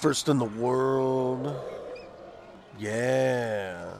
First in the world. Yeah.